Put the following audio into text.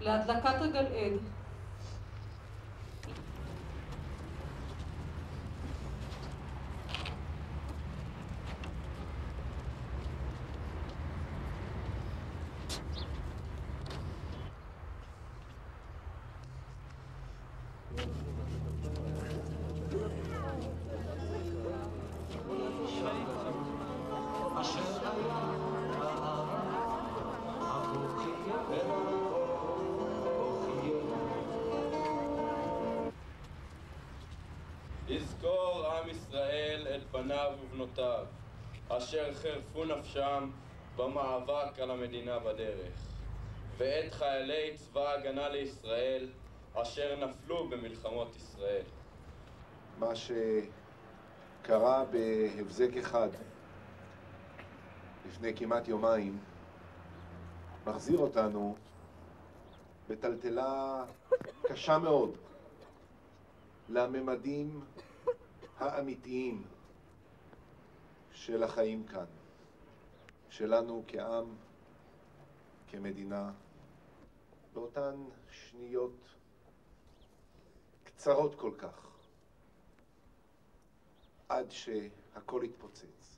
להדלקת הגלעד. יזכור עם ישראל את בניו ובנותיו, אשר חירפו נפשם במאבק על המדינה בדרך, ואת חיילי צבא ההגנה לישראל, אשר נפלו במלחמות ישראל. מה שקרה בהבזק אחד לפני כמעט יומיים מחזיר אותנו בטלטלה קשה מאוד לממדים האמיתיים של החיים כאן, שלנו כעם, כמדינה, באותן שניות קצרות כל כך, עד שהכל התפוצץ.